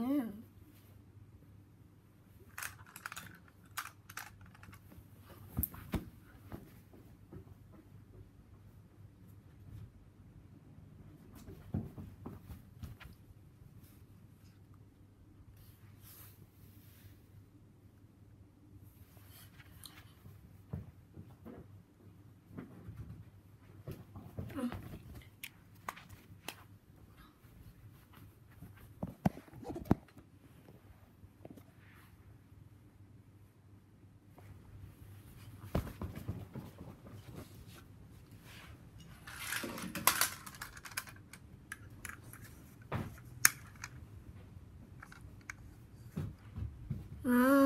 Mm. Ah.